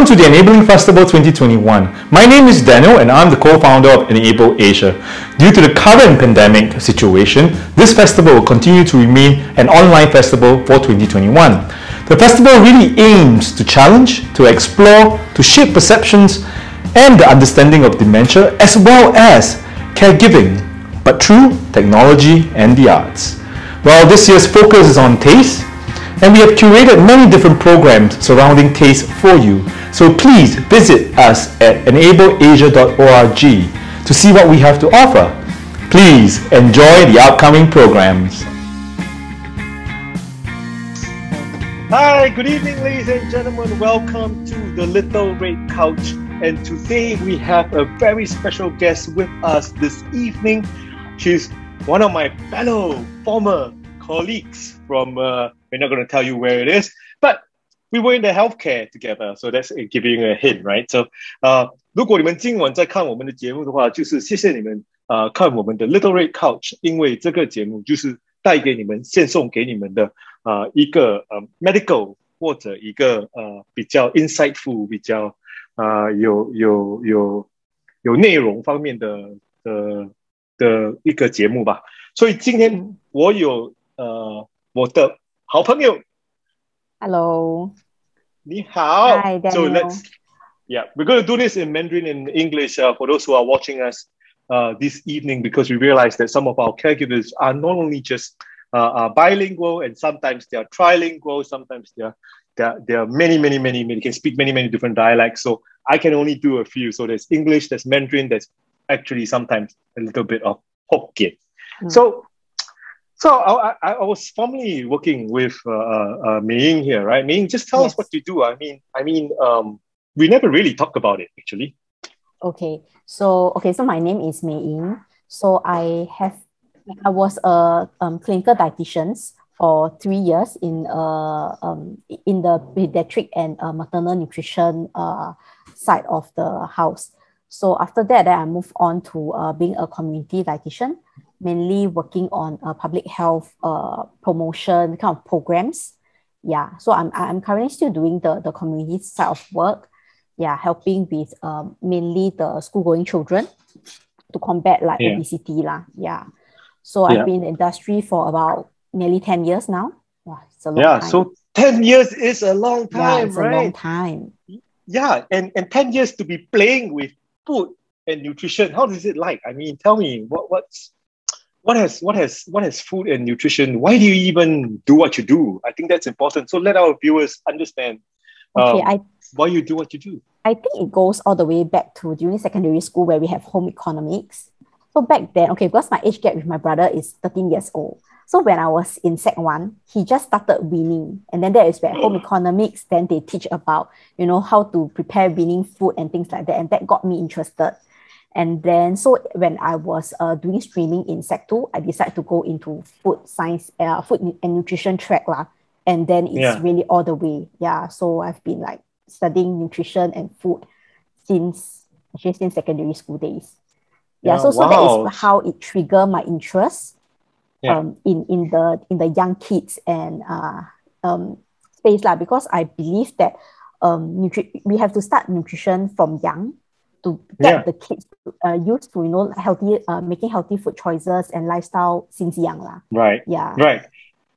Welcome to the Enabling Festival 2021. My name is Daniel and I'm the co-founder of Enable Asia. Due to the current pandemic situation, this festival will continue to remain an online festival for 2021. The festival really aims to challenge, to explore, to shape perceptions and the understanding of dementia as well as caregiving, but through technology and the arts. While this year's focus is on taste, and we have curated many different programs surrounding taste for you. So please visit us at enableasia.org to see what we have to offer. Please enjoy the upcoming programs. Hi, good evening, ladies and gentlemen. Welcome to the Little Red Couch. And today we have a very special guest with us this evening. She's one of my fellow former colleagues from, uh, we're not going to tell you where it is, but we were in the healthcare together, so that's giving a hint, right? So, uh, 如果你们今晚在看我们的节目的话，就是谢谢你们啊、呃，看我们的 Little Red Couch，因为这个节目就是带给你们、献送给你们的啊、呃、一个呃 medical 或者一个呃比较 insightful、比较啊、呃、有有有有内容方面的的的一个节目吧。所以今天我有呃我的好朋友，Hello，你好。Hi, so let's, yeah, we're going to do this in Mandarin and English uh, for those who are watching us uh, this evening because we realize that some of our caregivers are not only just uh, uh, bilingual and sometimes they are trilingual, sometimes they are there, there are many, many, many, many, can speak many, many different dialects. So I can only do a few. So there's English, there's Mandarin, there's actually sometimes a little bit of Hokkien. Mm. So so I, I, I, was formerly working with uh, uh, uh Ming here, right? Ming, just tell yes. us what you do. I mean, I mean, um, we never really talk about it actually. Okay, so okay, so my name is Mei Ying. So I have, I was a um, clinical dietitian for three years in uh um in the pediatric and uh, maternal nutrition uh side of the house. So after that, then I moved on to uh, being a community dietitian mainly working on uh, public health uh, promotion kind of programs. Yeah, so I'm, I'm currently still doing the, the community side of work. Yeah, helping with um, mainly the school going children to combat like yeah. obesity. La. Yeah. So yeah. I've been in the industry for about nearly 10 years now. Wow, it's a long yeah, time. so 10 years is a long time, yeah, it's right? a long time. Yeah, and, and 10 years to be playing with food and nutrition. How is it like? I mean, tell me what, what's what has what has what has food and nutrition why do you even do what you do? I think that's important. So let our viewers understand okay, um, I, why you do what you do. I think it goes all the way back to during secondary school where we have home economics. So back then okay because my age gap with my brother is 13 years old. So when i was in sec 1 he just started weaning and then that is where home economics then they teach about you know how to prepare weaning food and things like that. And that got me interested and then, so when I was uh, doing streaming in Sec 2, I decided to go into food science, uh, food and nutrition track. Lah. And then it's yeah. really all the way. Yeah. So I've been like studying nutrition and food since actually since secondary school days. Yeah. yeah so, so wow. that is how it triggered my interest yeah. um, in, in the in the young kids and uh, um, space. Lah, because I believe that um, nutri- we have to start nutrition from young to get yeah. the kids uh, used to you know healthy uh, making healthy food choices and lifestyle since young lah. Right. Yeah. Right.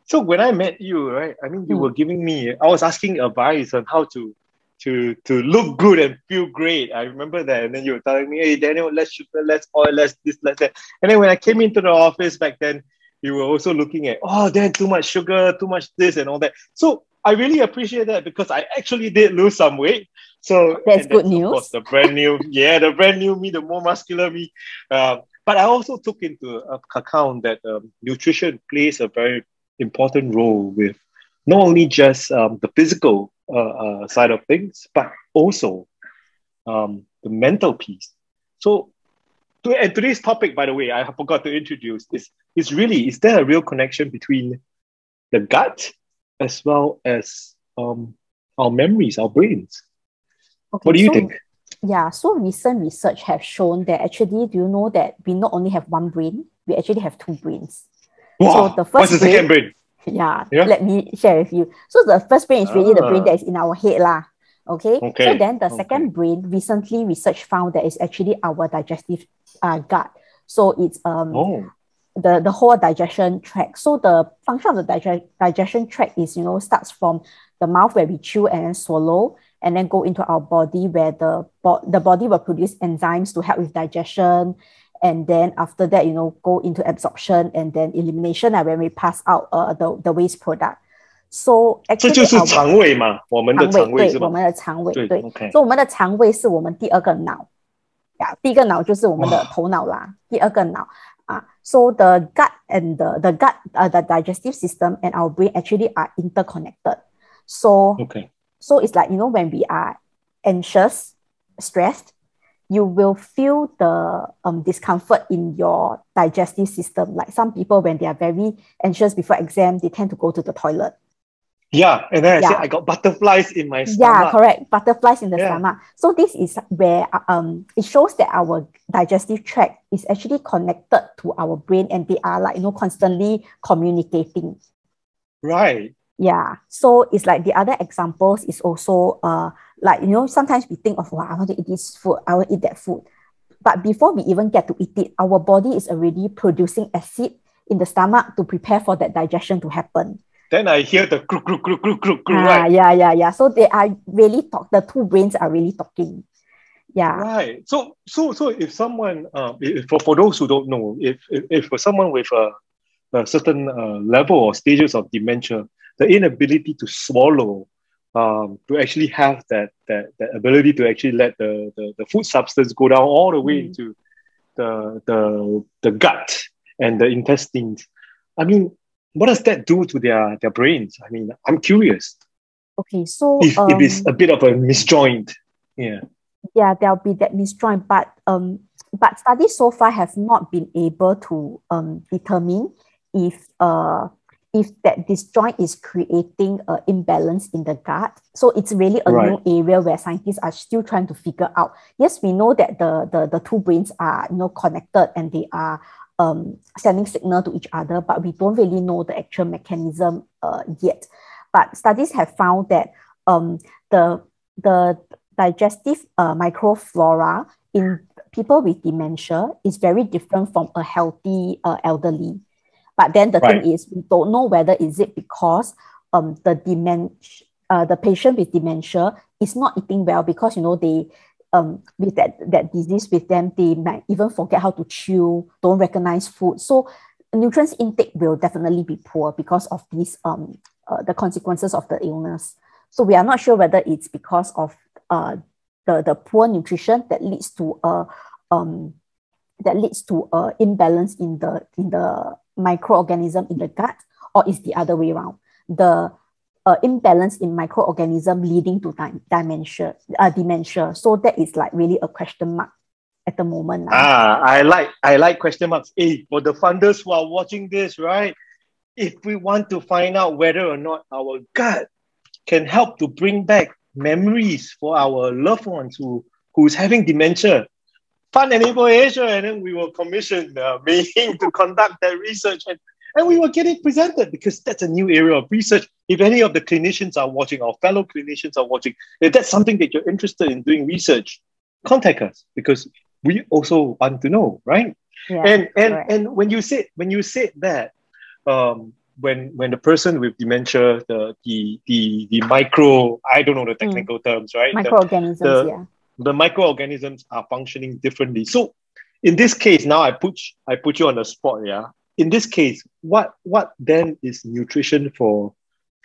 So when I met you, right, I mean, you mm. were giving me. I was asking advice on how to to to look good and feel great. I remember that, and then you were telling me, "Hey, Daniel, less sugar, less oil, less this, less that." And then when I came into the office back then, you were also looking at, "Oh, then too much sugar, too much this, and all that." So I really appreciate that because I actually did lose some weight. So that's good news. Of course, the brand new, yeah, the brand new me, the more muscular me. Uh, but I also took into account that um, nutrition plays a very important role with not only just um, the physical uh, uh, side of things, but also um, the mental piece. So, to, and today's topic, by the way, I forgot to introduce is is really is there a real connection between the gut as well as um, our memories, our brains? Okay, what do you so, think? Yeah, so recent research have shown that actually, do you know that we not only have one brain, we actually have two brains. Wow. So the first What's the brain, second brain? Yeah, yeah, let me share with you. So the first brain is really the brain ah. that is in our head lah. Okay. Okay, So then the okay. second brain, recently research found that it's actually our digestive uh, gut. So it's um Oh, the, the whole digestion tract. So the function of the dig- digestion tract is, you know, starts from the mouth where we chew and then swallow, and then go into our body where the, bo- the body will produce enzymes to help with digestion. And then after that, you know, go into absorption and then elimination uh, when we pass out uh, the, the waste product. So 这 actually 就是 our 肠胃嘛，我们的肠肠胃胃是吧？对我们的肠胃对对， ，OK，所以我们的肠胃是我们第二个脑呀，第一个脑就是我们的哇头脑啦，第二个脑 啊。So the gut and the the gut, uh, the digestive system and our brain actually are interconnected. So OK，so it's like you know when we are anxious, stressed, you will feel the um, discomfort in your digestive system. Like some people, when they are very anxious before exam, they tend to go to the toilet. Yeah, and then I said I got butterflies in my stomach. Yeah, correct. Butterflies in the Yeah. stomach. So this is where uh, um it shows that our digestive tract is actually connected to our brain and they are like you know constantly communicating. Right. Yeah. So it's like the other examples is also uh like you know sometimes we think of wow I want to eat this food, I want to eat that food. But before we even get to eat it, our body is already producing acid in the stomach to prepare for that digestion to happen. Then I hear the group, group, group, group, group, group, Ah, right? yeah, yeah, yeah. So they are really talk the two brains are really talking. Yeah. Right. So, so, so if someone, uh, if, for, for those who don't know, if, if, if for someone with a, a certain uh, level or stages of dementia, the inability to swallow, um, to actually have that, that, that ability to actually let the, the, the food substance go down all the way Mm. into the, the, the gut and the intestines. I mean, what does that do to their, their brains? I mean, I'm curious Okay, so if, um, if it's a bit of a misjoint. Yeah. yeah, there'll be that misjoint, but um, but studies so far have not been able to um determine if uh if that disjoint is creating an imbalance in the gut. So it's really a Right. new area where scientists are still trying to figure out. Yes, we know that the the, the two brains are you know connected and they are um, sending signal to each other, but we don't really know the actual mechanism uh, yet. But studies have found that um, the the digestive uh, microflora in people with dementia is very different from a healthy uh, elderly. But then the Right. thing is, we don't know whether is it because um, the dementia, uh, the patient with dementia is not eating well because you know they um, with that that disease with them, they might even forget how to chew, don't recognize food. So nutrients intake will definitely be poor because of these um uh, the consequences of the illness. So we are not sure whether it's because of uh the, the poor nutrition that leads to a um that leads to a imbalance in the in the microorganism in the gut, or is the other way around. The uh, imbalance in microorganism leading to di- dementia, uh, dementia. So that is like really a question mark at the moment. lah. Ah, I like I like question marks. Hey, for the funders who are watching this, right? If we want to find out whether or not our gut can help to bring back memories for our loved ones who who's having dementia, Fund Enable Asia, and then we will commission uh, Mei Ying to conduct that research and, and we were getting presented because that's a new area of research. If any of the clinicians are watching, our fellow clinicians are watching, if that's something that you're interested in doing research, contact us because we also want to know, right? yeah, and and correct. and when you said when you said that, um, when when the person with dementia, the the the the micro, I don't know the technical terms, right? The- microorganisms, the- yeah. the microorganisms are functioning differently. So in this case, now I put I put you on the spot, yeah. In this case, what what then is nutrition for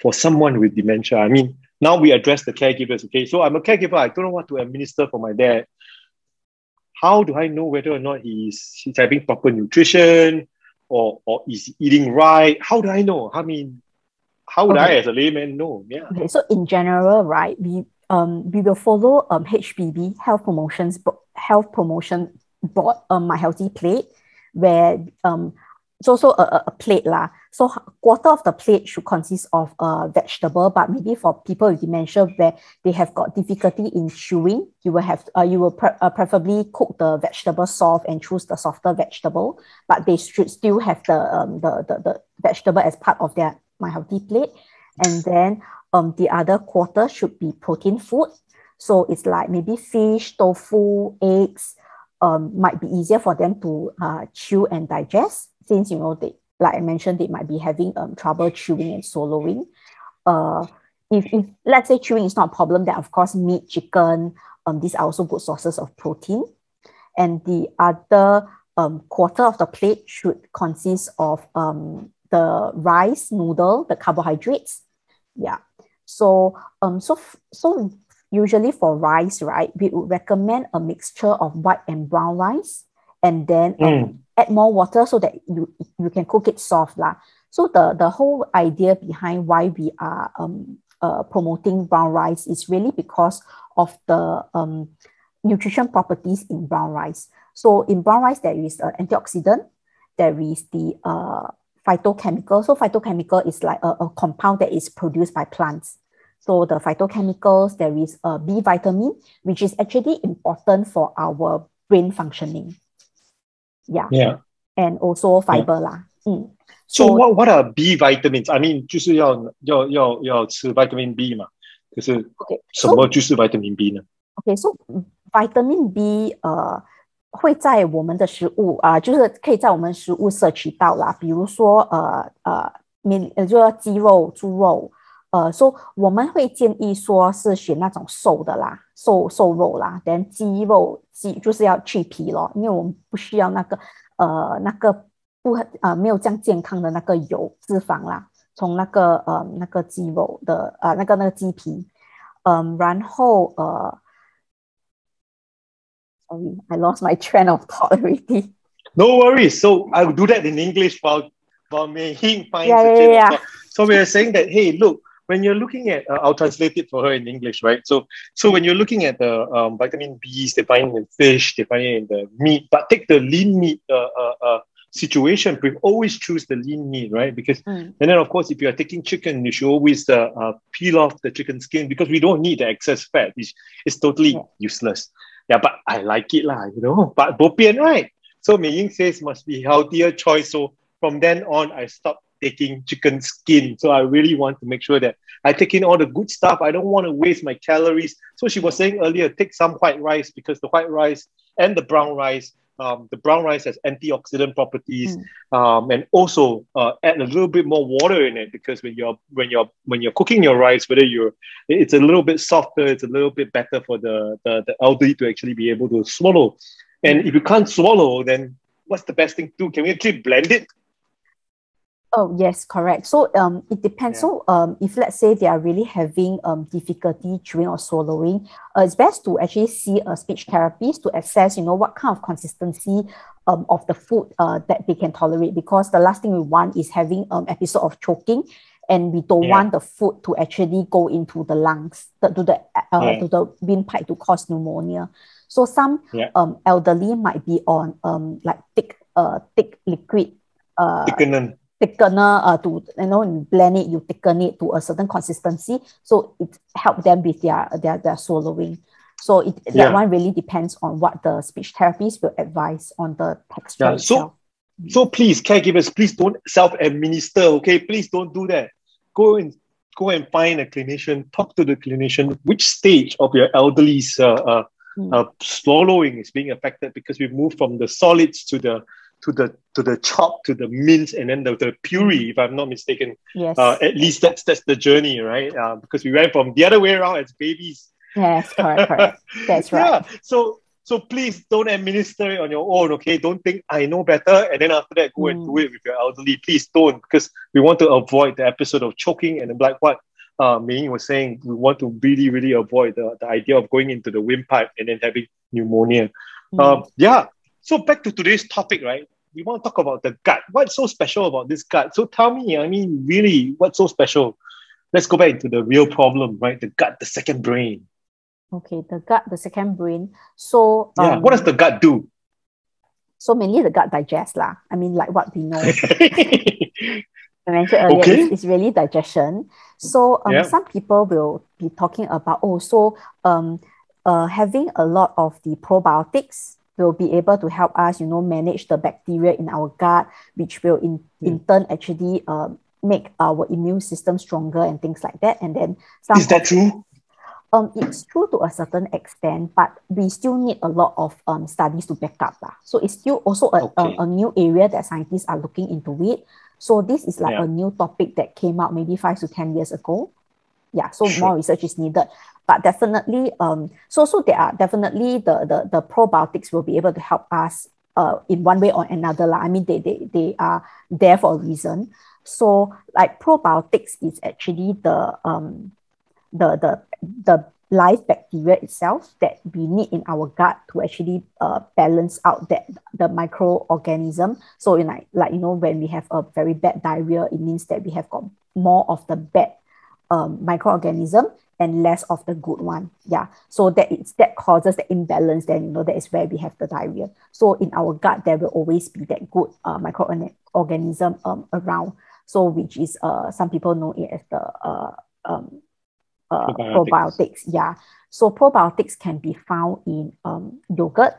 for someone with dementia? I mean, now we address the caregivers, okay? So I'm a caregiver, I don't know what to administer for my dad. How do I know whether or not he's he's having proper nutrition or or is eating right? How do I know? I mean, how would I as a layman know? Yeah. Okay, so in general, right, we um we will follow um HPB Health Promotions Health Promotion Board um My Healthy Plate, where um it's also a, a, a plate lah. So h- quarter of the plate should consist of uh vegetable, but maybe for people with dementia where they have got difficulty in chewing, you will have uh, you will pre- uh, preferably cook the vegetable soft and choose the softer vegetable, but they should still have the um the the, the vegetable as part of their My Healthy Plate, and then um, the other quarter should be protein food. So it's like maybe fish, tofu, eggs, um, might be easier for them to uh, chew and digest since you know they like I mentioned they might be having um, trouble chewing and swallowing. Uh, if, if let's say chewing is not a problem, then of course meat, chicken, um, these are also good sources of protein. And the other um, quarter of the plate should consist of um, the rice, noodle, the carbohydrates. Yeah. So um so so usually for rice, right, we would recommend a mixture of white and brown rice and then um, mm. add more water so that you, you can cook it soft. Lah. So the, the whole idea behind why we are um, uh, promoting brown rice is really because of the um, nutrition properties in brown rice. So in brown rice, there is an antioxidant, there is the uh, phytochemical. So phytochemical is like a, a compound that is produced by plants. So the phytochemicals, there is a B vitamin, which is actually important for our brain functioning. Yeah. Yeah. And also fiber yeah. lah. Mm. So, what what are B vitamins? I mean, 就是要要要要吃 vitamin B 嘛？可是什么就是 vitamin B 呢？Okay, so vitamin B 呃会在我们的食物啊、呃，就是可以在我们食物摄取到啦，比如说呃呃面呃就说鸡肉、猪肉，呃，说我们会建议说是选那种瘦的啦，瘦瘦肉啦，等鸡肉鸡就是要去皮咯，因为我们不需要那个呃那个不呃没有这样健康的那个油脂肪啦，从那个呃那个鸡肉的呃那个那个鸡皮，嗯，然后呃，sorry I lost my train of thought already. No worries. So I'll do that in English while while making finds yeah, yeah, yeah. So we are saying that hey, look when you're looking at, uh, I'll translate it for her in English, right? So, so when you're looking at the um, vitamin B's, they find it in fish, they find it in the meat, but take the lean meat uh, uh, uh, situation, we always choose the lean meat, right? Because, mm. and then of course, if you are taking chicken, you should always uh, uh, peel off the chicken skin because we don't need the excess fat. It's, it's totally yeah. useless. Yeah, but I like it, lah, you know, but bopian, right? So Mei Ying says must be healthier choice. So from then on, I stopped taking chicken skin. So I really want to make sure that I take in all the good stuff. I don't want to waste my calories. So she was saying earlier, take some white rice because the white rice and the brown rice, um, the brown rice has antioxidant properties, mm. um, and also uh, add a little bit more water in it because when you're when you're when you're cooking your rice, whether you're it's a little bit softer, it's a little bit better for the the, the elderly to actually be able to swallow. And if you can't swallow, then what's the best thing to do? Can we actually blend it Oh yes, correct. So um, it depends. Yeah. So um, if let's say they are really having um difficulty chewing or swallowing, uh, it's best to actually see a speech therapist to assess, you know, what kind of consistency um of the food uh that they can tolerate. Because the last thing we want is having um episode of choking, and we don't yeah. want the food to actually go into the lungs, the, to the uh, yeah. to the windpipe to cause pneumonia. So some um elderly might be on um like thick uh thick liquid uh thickener uh, to you know blend it you thicken it to a certain consistency so it help them with their their, their swallowing so it yeah. that one really depends on what the speech therapist will advise on the texture yeah. so so please caregivers please don't self-administer okay please don't do that go and go and find a clinician talk to the clinician which stage of your elderly's uh, uh, mm. uh, swallowing is being affected because we move from the solids to the to the to the chop to the mince and then the, the puree if i'm not mistaken. Yes. Uh, at least that's that's the journey right? Uh, because we went from the other way around as babies. Yes correct correct. That's right. yeah so so please don't administer it on your own okay? Don't think i know better and then after that go mm. and do it with your elderly. Please don't because we want to avoid the episode of choking and like what uh, Ming was saying, we want to really, really avoid the, the idea of going into the windpipe and then having pneumonia. Mm. Um, yeah, so back to today's topic, right? We want to talk about the gut. What's so special about this gut? So tell me, I mean, really, what's so special? Let's go back to the real problem, right? The gut, the second brain. Okay, the gut, the second brain. So um, yeah, what does the gut do? So mainly the gut digests lah. I mean, like what we know. I mentioned earlier, okay. it's, it's, really digestion. So um, yeah. some people will be talking about also oh, um, uh, having a lot of the probiotics will be able to help us, you know, manage the bacteria in our gut, which will in, in hmm. turn actually uh, make our immune system stronger and things like that. And then some is that true? Um, it's true to a certain extent, but we still need a lot of um, studies to back up. Lah. So it's still also a, Okay. a, a new area that scientists are looking into it. So this is like Yeah. a new topic that came out maybe five to 10 years ago. Yeah, so Sure. more research is needed. But definitely, um, so so there are definitely the, the, the probiotics will be able to help us uh, in one way or another. lah. I mean, they, they, they are there for a reason. So like probiotics is actually the um the the the live bacteria itself that we need in our gut to actually uh, balance out that the microorganism. So in like like you know when we have a very bad diarrhea, it means that we have got more of the bad um, microorganism and less of the good one. Yeah. So that it's that causes the imbalance. Then you know that is where we have the diarrhea. So in our gut, there will always be that good uh, microorganism um, around. So which is uh some people know it as the uh um uh, Probiotics. probiotics. Yeah. So probiotics can be found in um yogurt,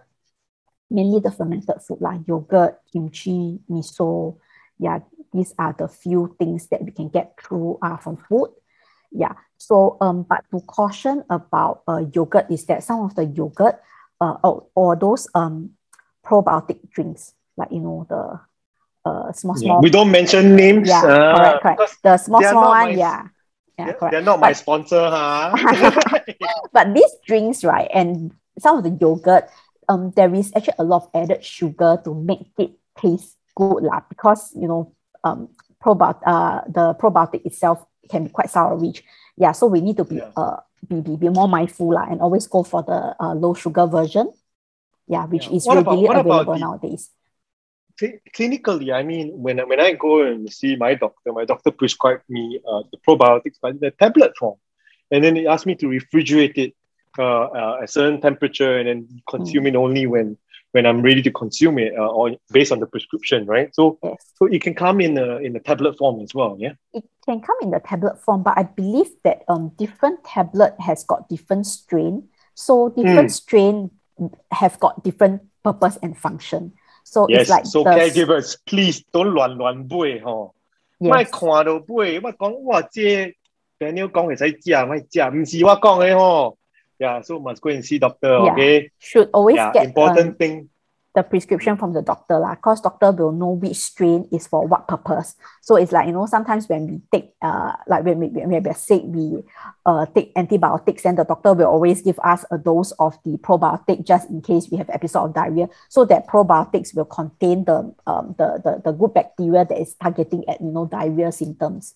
mainly the fermented food like yogurt, kimchi, miso. Yeah, these are the few things that we can get through uh, from food. Yeah. So um, but to caution about uh, yogurt is that some of the yogurt uh or, or those um probiotic drinks, like you know the uh small Yeah. small We don't mention names. yeah, uh, correct, correct. because The small small one, my- yeah. Yeah, they- correct. They're not my sponsor, huh? but these drinks, right, and some of the yogurt, um, there is actually a lot of added sugar to make it taste good, lah. Because you know, um, probiotic, uh, the probiotic itself can be quite sour rich. Yeah, so we need to be Yeah. uh be, be, be more mindful, lah, and always go for the uh, low sugar version. Yeah, which Yeah. is What about- readily about available the- nowadays. Cli- clinically, I mean, when I- when I go and see my doctor, my doctor prescribed me uh, the probiotics, but in the tablet form, and then he asked me to refrigerate it uh, uh, at a certain temperature and then consume it only when when I'm ready to consume it, uh, or based on the prescription, right? So Yes. so it can come in a in a tablet form as well, yeah. it can come in the tablet form, but I believe that um different tablet has got different strain. So different strain have got different purpose and function. So Yes. it's like so the caregivers, please don't 乱乱买吼。莫 yes, 看到买，我讲哇，这 Daniel 讲会使食，咪食，唔是我讲嘅吼。 Yeah, so must go and see doctor, Yeah. okay? should always Yeah, get important um, thing. the prescription from the doctor lah, because doctor will know which strain is for what purpose. So it's like you know sometimes when we take uh like when we when we are sick we uh take antibiotics and the doctor will always give us a dose of the probiotic just in case we have episode of diarrhea. So that probiotics will contain the um the the, the good bacteria that is targeting at you know diarrhea symptoms.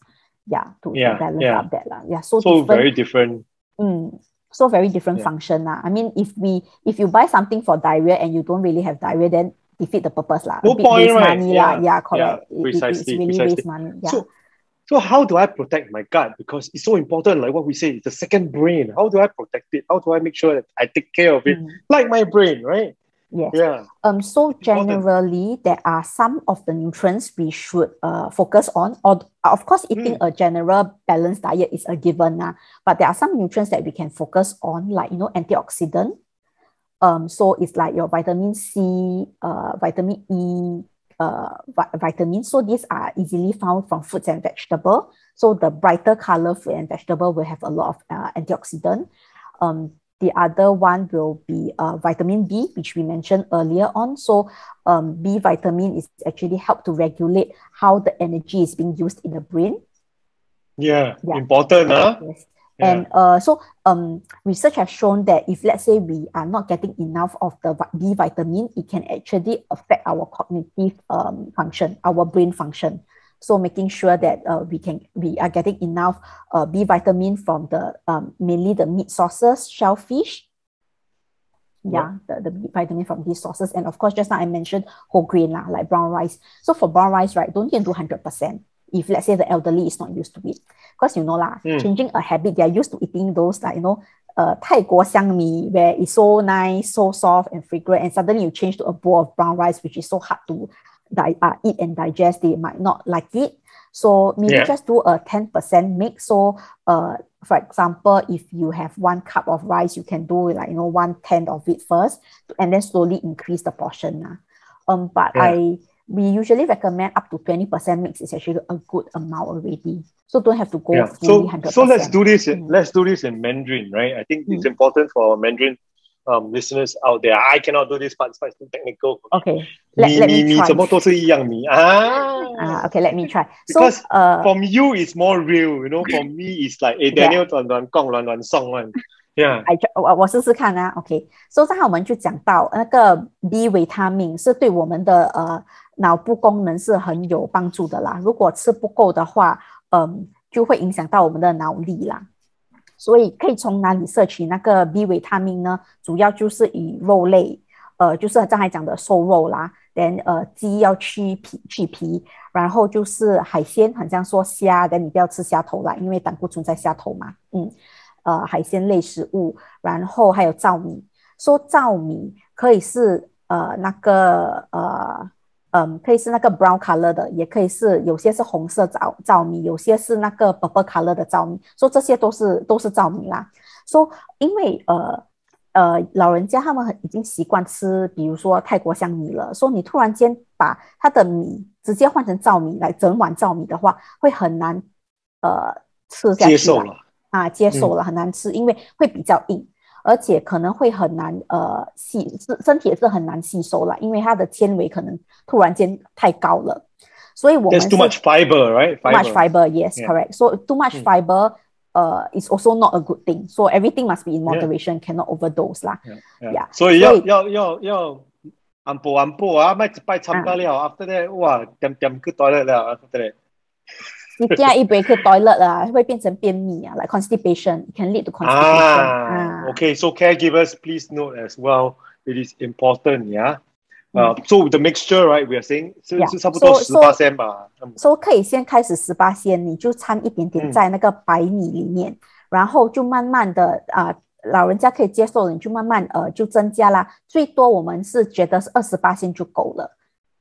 Yeah, to, to Yeah, balance yeah. out that lah. Yeah, so, So different very different. Mm. So very different Yeah. function. lah. I mean, if we if you buy something for diarrhea and you don't really have diarrhea, then defeat the purpose. lah. No point, waste right? money. Yeah. lah. yeah, correct. It- it- precisely, it's really precisely. money. Yeah. So so how do I protect my gut? Because it's so important. Like what we say, it's the second brain. How do I protect it? How do I make sure that I take care of it? Mm. Like my brain, right? Yes. Yeah. Um, so generally, there are some of the nutrients we should uh, focus on. Or of course, eating Mm. a general balanced diet is a given now. But there are some nutrients that we can focus on, like you know, antioxidant. Um, so it's like your vitamin C, uh, vitamin E, uh, vi- vitamins. So these are easily found from fruits and vegetable. So the brighter color fruit and vegetable will have a lot of uh, antioxidant. Um, the other one will be uh, vitamin B, which we mentioned earlier on. So um, B vitamin is actually help to regulate how the energy is being used in the brain. Yeah. Yeah. Important, huh? Yes. Yeah. And uh, so um, research has shown that if let's say we are not getting enough of the B vitamin, it can actually affect our cognitive um, function, our brain function. So making sure that uh, we can we are getting enough uh, B vitamin from the um, mainly the meat sources, shellfish. Yeah, the, the B vitamin from these sources. And of course, just now I mentioned whole grain, lah, like brown rice. So for brown rice, right, don't get do 100%. If let's say the elderly is not used to it. Because you know, lah, Mm. changing a habit, they are used to eating those like, you know, uh, 泰国香米, where it's so nice, so soft and fragrant, and suddenly you change to a bowl of brown rice, which is so hard to di- uh, eat and digest, they might not like it. So maybe Yeah. just do a 10% mix. So uh, for example, if you have one cup of rice, you can do like, you know, one tenth of it first, and then slowly increase the portion. lah. Um, but Yeah. I we usually recommend up to 20% mix is actually a good amount already. So don't have to go yeah. fully so, 100%. So let's do this. In, mm. Let's do this in Mandarin, right? I think mm. it's important for Mandarin um, listeners out there. I cannot do this part, it's too technical. Okay. Let, me, let me, me, try. Ah. ah, okay, let me try. Because so, uh, from you, it's more real. You know, for me, it's like, hey, Daniel. 乱乱乱乱送 one. Yeah. I 我我试试看啊，OK。所以刚才我们就讲到那个 B 维他命是对我们的呃脑部功能是很有帮助的啦。如果吃不够的话，嗯，就会影响到我们的脑力啦。所以可以从哪里摄取那个 B 维他命呢？主要就是以肉类，呃，就是刚才讲的瘦肉啦，连呃鸡要去皮去皮，然后就是海鲜，好像说虾，但你不要吃虾头啦，因为胆固醇在虾头嘛，嗯，呃，海鲜类食物，然后还有糙米，说糙米可以是呃那个呃。嗯，可以是那个 brown color 的，也可以是有些是红色糙糙米，有些是那个 purple color 的糙米，说这些都是都是糙米啦。说因为呃呃老人家他们很已经习惯吃，比如说泰国香米了，说你突然间把他的米直接换成糙米来整碗糙米的话，会很难呃吃下去，接受了。啊，接受了很难吃，因为会比较硬。而且可能会很难，呃，吸是身体也是很难吸收了，因为它的纤维可能突然间太高了，所以我们 too much fiber, right? Too much fiber, yes, correct. So too much fiber, uh, is also not a good thing. So everything must be in moderation, cannot overdose 啦。Yeah. 所以要要要要安步安步啊，咪一摆参加了，after that 哇，点点去 toilet 了，after that。你加一杯去 toilet 啊，会变成便秘啊，like constipation can lead to constipation. Ah, okay. So caregivers, please note as well, it is important, yeah. Uh, so the mixture, right? We are saying 是是差不多十八仙吧。So 可以先开始十八仙，你就掺一点点在那个白米里面，然后就慢慢的啊，老人家可以接受的，你就慢慢呃就增加啦。最多我们是觉得是二十八仙就够了。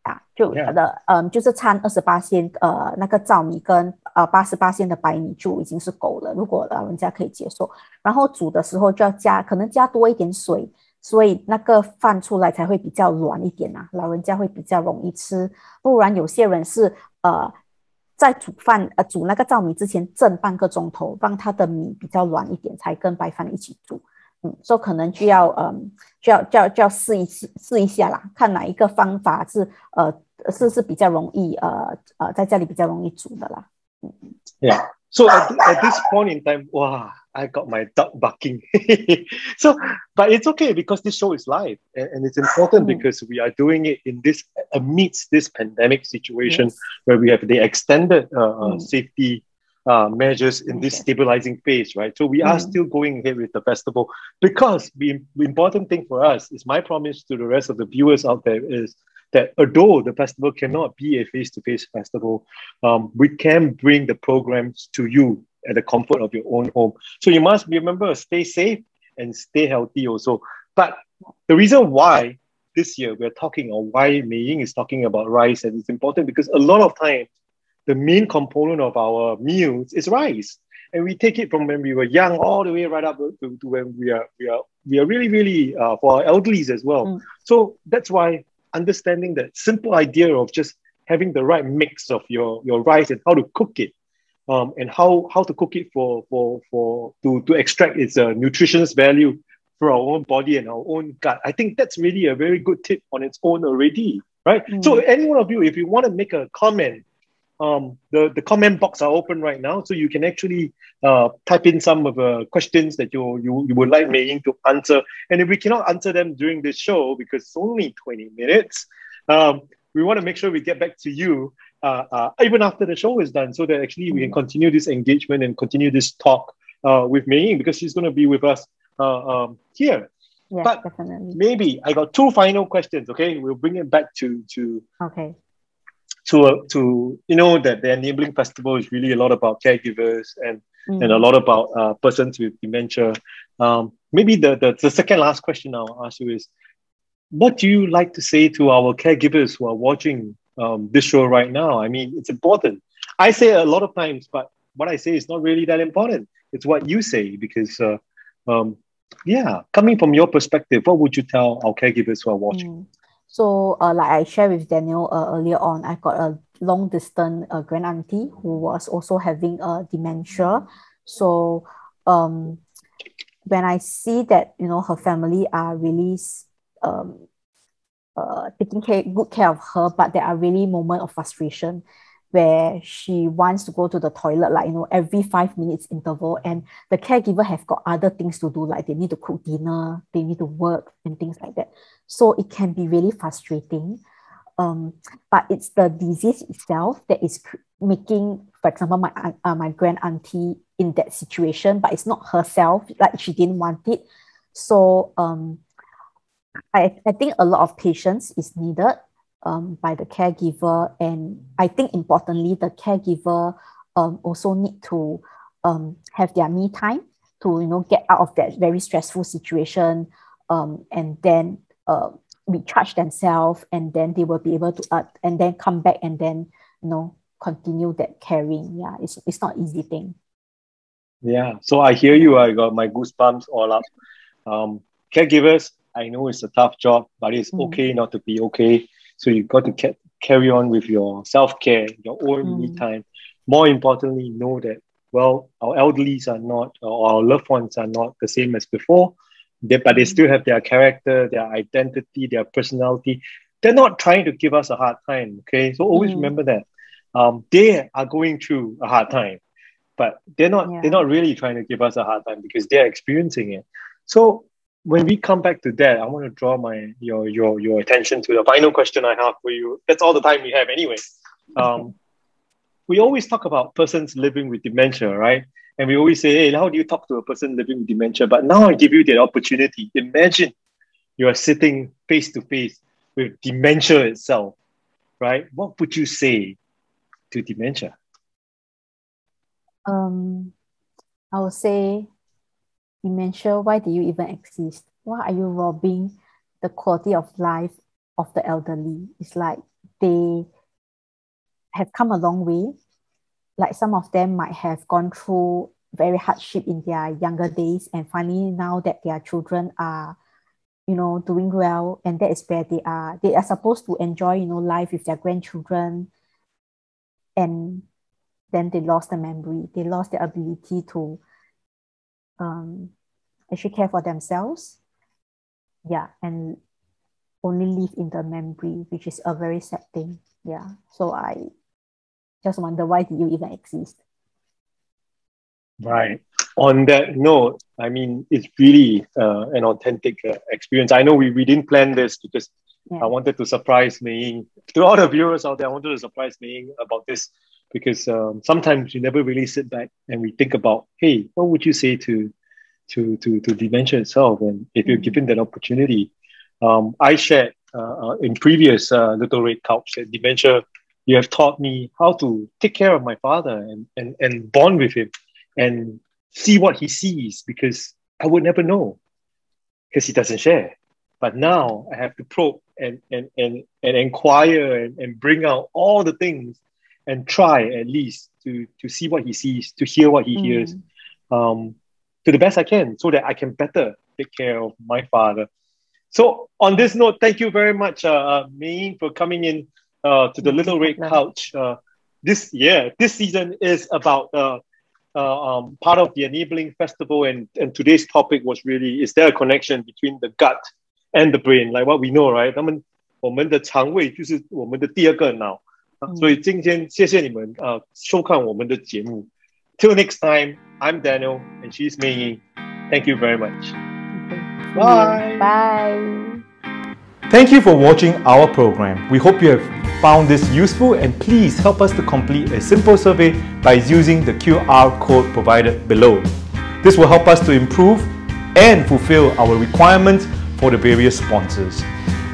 啊，就的，嗯，就是掺二十八仙，呃，那个糙米跟呃八十八仙的白米就已经是够了。如果老人家可以接受，然后煮的时候就要加，可能加多一点水，所以那个饭出来才会比较软一点呐。老人家会比较容易吃，不然有些人是呃在煮饭呃煮那个糙米之前蒸半个钟头，让它的米比较软一点，才跟白饭一起煮。嗯，所以可能就要嗯，就要就要就要试一试试一下啦，看哪一个方法是呃是是比较容易呃呃在家里比较容易煮的啦。嗯，Yeah. So at, at this point in time, wow, I got my dog barking. so, but it's okay because this show is live and, and it's important mm. because we are doing it in this amidst this pandemic situation yes. where we have the extended uh, mm. safety uh, measures in this stabilizing phase, right? So we mm-hmm. are still going ahead with the festival because the, the important thing for us is my promise to the rest of the viewers out there is that although the festival cannot be a face-to-face festival, um, we can bring the programs to you at the comfort of your own home. So you must remember, stay safe and stay healthy also. But the reason why this year we're talking or why Mei Ying is talking about rice and it's important because a lot of times the main component of our meals is rice. And we take it from when we were young all the way right up to, to when we are we are we are really really uh, for our elderlies as well. Mm. So that's why understanding that simple idea of just having the right mix of your your rice and how to cook it, um, and how how to cook it for for for to to extract its uh, nutritious value for our own body and our own gut. I think that's really a very good tip on its own already, right? Mm. So any one of you, if you want to make a comment um, the, the comment box are open right now, so you can actually uh, type in some of the questions that you, you, you would like me to answer. And if we cannot answer them during this show, because it's only 20 minutes, um, we want to make sure we get back to you uh, uh, even after the show is done, so that actually we can mm-hmm. continue this engagement and continue this talk uh, with Mei because she's going to be with us uh, um, here. Yeah, but definitely. maybe I got two final questions. Okay, we'll bring it back to to okay to uh, to you know that the enabling festival is really a lot about caregivers and mm. and a lot about uh, persons with dementia. Um, maybe the, the the second last question I'll ask you is, what do you like to say to our caregivers who are watching um, this show right now? I mean, it's important. I say a lot of times, but what I say is not really that important. It's what you say because. Uh, um, yeah, coming from your perspective, what would you tell our caregivers who are watching? Mm. So, uh, like I shared with Daniel uh, earlier on, I got a long distance uh, grand auntie who was also having a dementia. So, um, when I see that you know her family are really um, uh, taking care, good care of her, but there are really moments of frustration where she wants to go to the toilet like you know every five minutes interval and the caregiver have got other things to do like they need to cook dinner they need to work and things like that. So it can be really frustrating. Um, but it's the disease itself that is making for example my uh, my grand auntie in that situation but it's not herself like she didn't want it. So um, I, I think a lot of patience is needed um, by the caregiver. And I think importantly, the caregiver um, also need to um, have their me time to you know get out of that very stressful situation. Um, and then uh, recharge themselves and then they will be able to uh, and then come back and then you know continue that caring. Yeah it's, it's not easy thing. Yeah so i hear you. I got my goosebumps all up. Um, caregivers i know it's a tough job but it's mm. okay not to be okay so you got to ca- carry on with your self care, your own mm. me time. More importantly, know that well, our elderlies are not, or our loved ones are not the same as before. They, but they still have their character, their identity, their personality. They're not trying to give us a hard time. Okay, so always mm. remember that. Um, they are going through a hard time, but they're not. Yeah. They're not really trying to give us a hard time because they're experiencing it. So when we come back to that, I want to draw my your your your attention to the final question I have for you. That's all the time we have anyway. Um, we always talk about persons living with dementia, right? And we always say, hey, how do you talk to a person living with dementia? But now I give you the opportunity. Imagine you are sitting face to face with dementia itself, right? What would you say to dementia? Um, I would say dementia, why do you even exist? Why are you robbing the quality of life of the elderly? It's like they have come a long way. Like some of them might have gone through very hardship in their younger days, and finally now that their children are, you know, doing well, and that is where they are. They are supposed to enjoy, you know, life with their grandchildren, and then they lost the memory. They lost the ability to um, actually care for themselves. Yeah, and only live in the memory, which is a very sad thing. Yeah. So I just wonder why do you even exist? Right. On that note, I mean, it's really uh, an authentic uh, experience. I know we, we didn't plan this because yeah. I wanted to surprise me. To all the viewers out there, I wanted to surprise me about this because um, sometimes you never really sit back and we think about, hey, what would you say to to to to dementia itself? And if you're mm. given that opportunity, um, I shared uh, uh, in previous uh, Little Red Couch that dementia, you have taught me how to take care of my father and and and bond with him and see what he sees because I would never know because he doesn't share. But now I have to probe and and and, and inquire and, and bring out all the things and try at least to to see what he sees, to hear what he mm. hears, um, to the best I can, so that I can better take care of my father. So on this note, thank you very much, uh, uh Mei, for coming in uh, to the Little Red Couch. Uh, this yeah, this season is about uh, uh, um, part of the enabling festival, and and today's topic was really is there a connection between the gut and the brain? Like what we know, right? 他们我们的肠胃就是我们的第二个脑。 所以今天谢谢你们啊、呃、收看我们的节目。Till next time, I'm Daniel and she's Mei. Thank you very much. Bye. Bye. Thank you for watching our program. We hope you have found this useful and please help us to complete a simple survey by using the QR code provided below. This will help us to improve and fulfill our requirements for the various sponsors.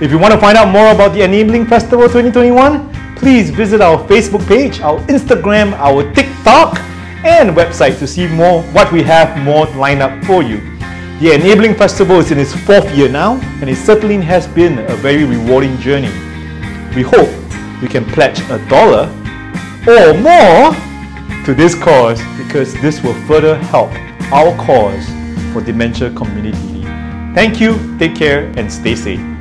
If you want to find out more about the Enabling Festival 2021, please visit our Facebook page, our Instagram, our TikTok, and website to see more what we have more lined up for you. The Enabling Festival is in its fourth year now, and it certainly has been a very rewarding journey. We hope we can pledge a dollar or more to this cause because this will further help our cause for dementia community. Thank you, take care, and stay safe.